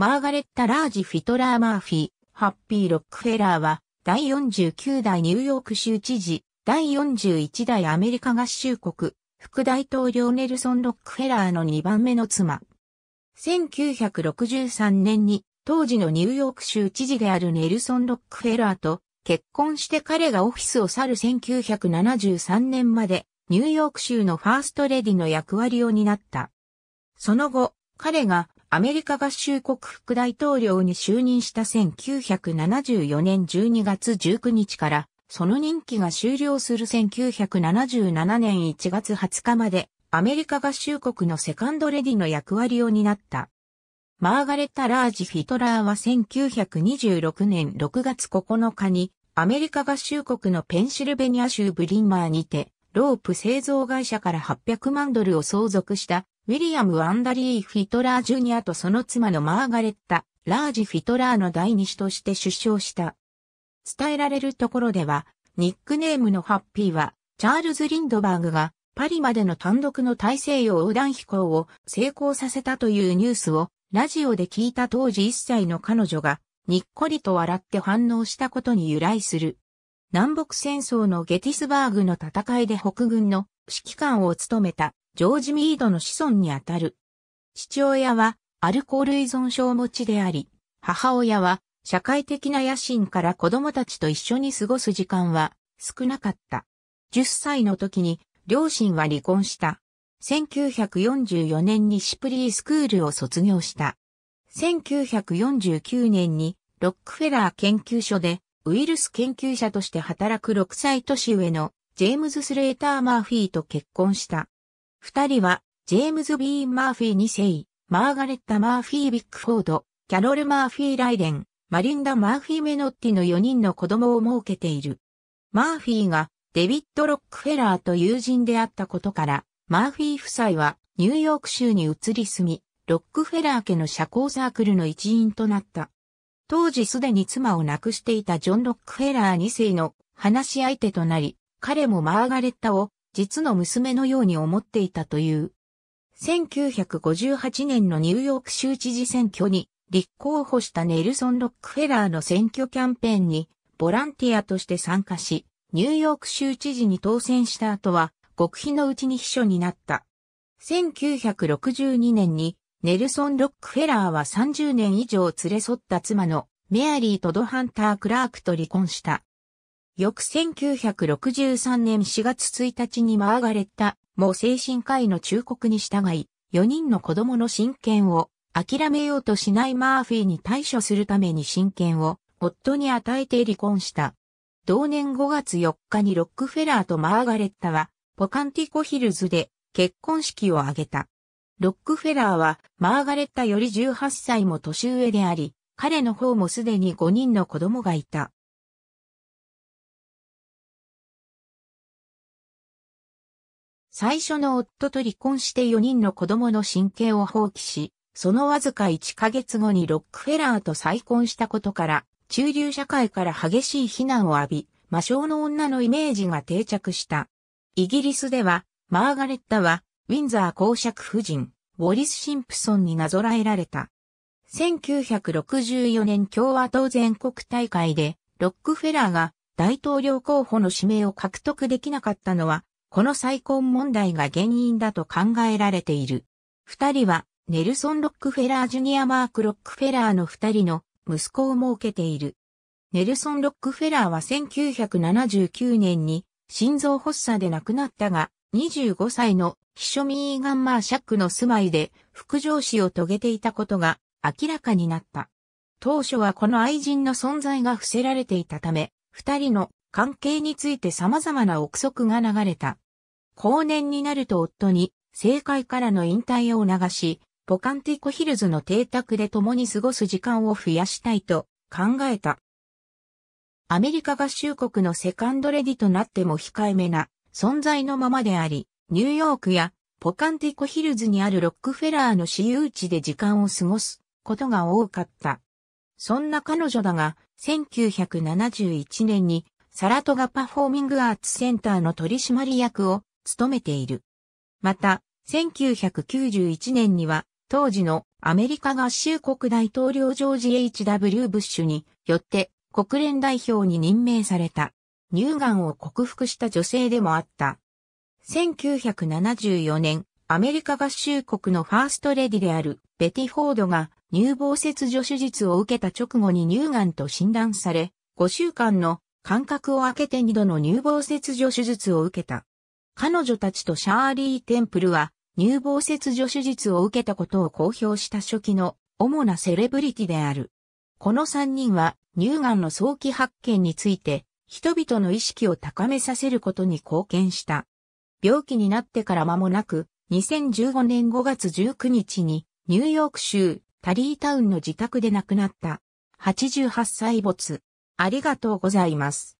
マーガレッタ・ラージ・フィトラー・マーフィー、ハッピー・ロックフェラーは、第49代ニューヨーク州知事、第41代アメリカ合衆国、副大統領ネルソン・ロックフェラーの2番目の妻。1963年に当時のニューヨーク州知事であるネルソン・ロックフェラーと結婚して彼がオフィスを去る1973年までニューヨーク州のファーストレディの役割を担った。その後、彼がアメリカ合衆国副大統領に就任した1974年12月19日からその任期が終了する1977年1月20日まで、アメリカ合衆国のセカンドレディの役割を担った。マーガレッタ・ラージ・フィトラーは1926年6月9日に、アメリカ合衆国のペンシルベニア州ブリンマーにて、ロープ製造会社から800万ドルを相続した、ウィリアム・ワンダリー・フィトラー・ジュニアとその妻のマーガレッタ・ラージ・フィトラーの第二子として出生した。伝えられるところでは、ニックネームのハッピーは、チャールズ・リンドバーグがパリまでの単独の大西洋横断飛行を成功させたというニュースをラジオで聞いた当時1歳の彼女がにっこりと笑って反応したことに由来する。南北戦争のゲティスバーグの戦いで北軍の指揮官を務めたジョージ・ミードの子孫にあたる。父親はアルコール依存症持ちであり、母親は社会的な野心から子供たちと一緒に過ごす時間は少なかった。10歳の時に両親は離婚した。1944年にシプリースクールを卒業した。1949年にロックフェラー研究所でウイルス研究者として働く6歳年上のジェームズ・スレーター・マーフィーと結婚した。二人はジェームズ・ビーン・マーフィー2世、マーガレッタ・マーフィー・ビックフォード、キャロル・マーフィー・ライデン、マリンダ・マーフィー・メノッティの4人の子供を設けている。マーフィーがデビッド・ロックフェラーと友人であったことから、マーフィー夫妻はニューヨーク州に移り住み、ロックフェラー家の社交サークルの一員となった。当時すでに妻を亡くしていたジョン・ロックフェラー2世の話し相手となり、彼もマーガレッタを実の娘のように思っていたという。1958年のニューヨーク州知事選挙に立候補したネルソン・ロックフェラーの選挙キャンペーンにボランティアとして参加し、ニューヨーク州知事に当選した後は極秘のうちに秘書になった。1962年にネルソン・ロックフェラーは30年以上連れ添った妻のメアリー・トドハンター・クラークと離婚した。翌1963年4月1日にマーガレッタも精神科医の忠告に従い、4人の子供の親権を諦めようとしないマーフィーに対処するために親権を夫に与えて離婚した。同年5月4日にロックフェラーとマーガレッタはポカンティコヒルズで結婚式を挙げた。ロックフェラーはマーガレッタより18歳も年上であり、彼の方もすでに5人の子供がいた。最初の夫と離婚して4人の子供の親権を放棄し、そのわずか1ヶ月後にロックフェラーと再婚したことから、中流社会から激しい非難を浴び、魔性の女のイメージが定着した。イギリスでは、マーガレッタは、ウィンザー公爵夫人、ウォリス・シンプソンになぞらえられた。1964年共和党全国大会で、ロックフェラーが大統領候補の指名を獲得できなかったのは、この再婚問題が原因だと考えられている。二人はネルソン・ロックフェラー・ジュニア・マーク・ロックフェラーの二人の息子を設けている。ネルソン・ロックフェラーは1979年に心臓発作で亡くなったが、25歳の秘書ミーガン・マーシャックの住まいで副上司を遂げていたことが明らかになった。当初はこの愛人の存在が伏せられていたため、二人の関係について様々な憶測が流れた。後年になると夫に政界からの引退を流し、ポカンティコヒルズの邸宅で共に過ごす時間を増やしたいと考えた。アメリカ合衆国のセカンドレディとなっても控えめな存在のままであり、ニューヨークやポカンティコヒルズにあるロックフェラーの私有地で時間を過ごすことが多かった。そんな彼女だが、1971年にサラトガパフォーミングアーツセンターの取締役を務めている。また、1991年には当時のアメリカ合衆国大統領ジョージ・ H.W. ブッシュによって国連代表に任命された。乳がんを克服した女性でもあった。1974年、アメリカ合衆国のファーストレディであるベティ・フォードが乳房切除手術を受けた直後に乳がんと診断され、5週間の間隔を空けて2度の乳房切除手術を受けた。彼女たちとシャーリー・テンプルは乳房切除手術を受けたことを公表した初期の主なセレブリティである。この3人は乳がんの早期発見について人々の意識を高めさせることに貢献した。病気になってから間もなく2015年5月19日にニューヨーク州タリータウンの自宅で亡くなった88歳没。ありがとうございます。